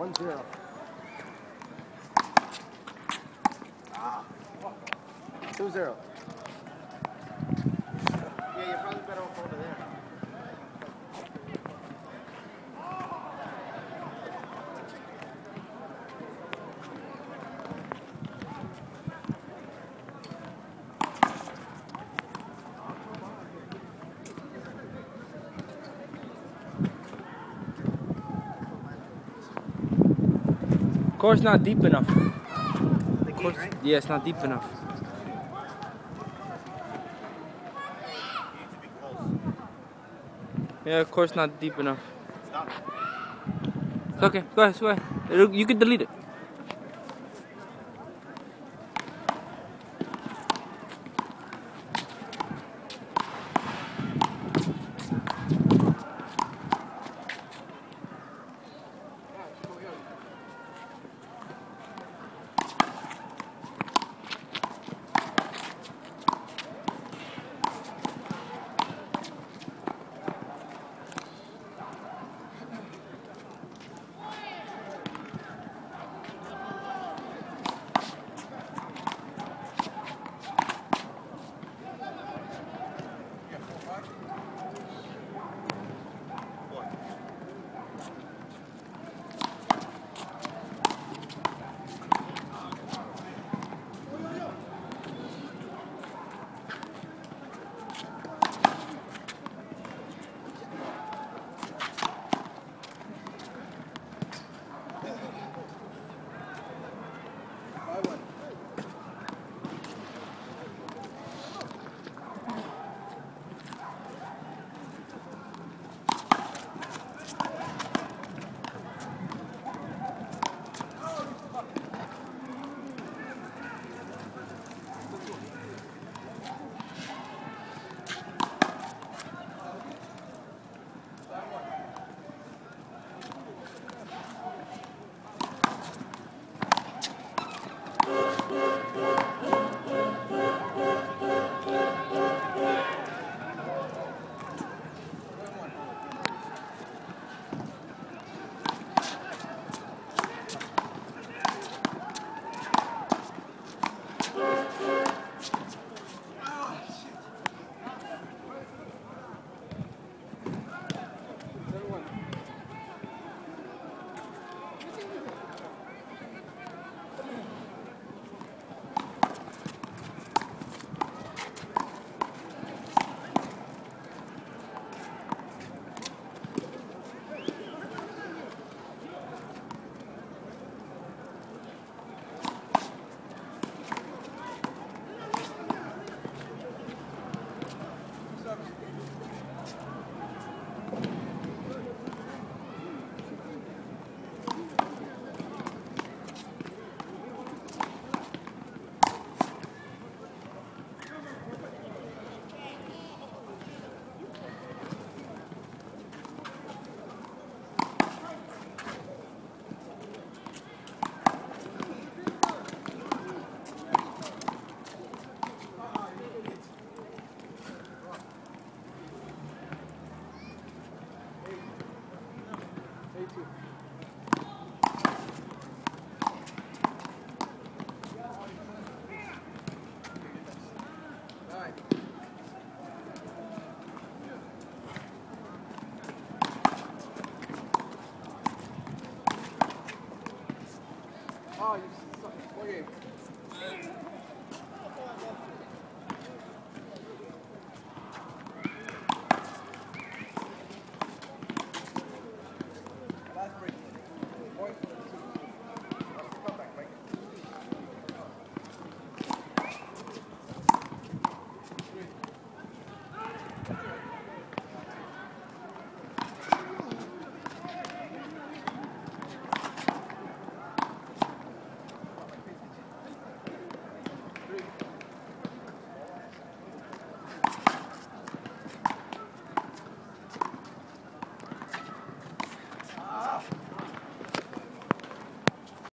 One zero. Ah. Two zero. Yeah, you're probably better off over there. Course not deep enough. Course, yeah, it's not deep enough. Yeah, of course not deep enough. It's okay, go ahead, go ahead. You can delete it. Oh, you suck. Okay.